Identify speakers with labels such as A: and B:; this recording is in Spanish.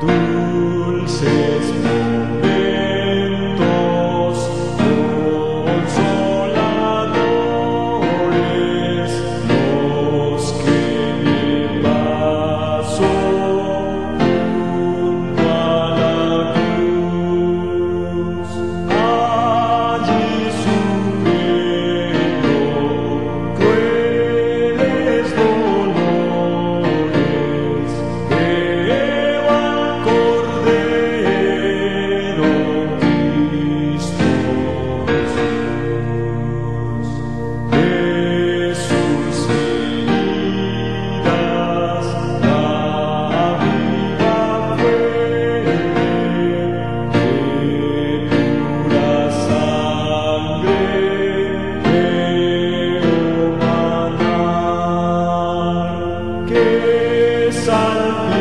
A: Dulces salve.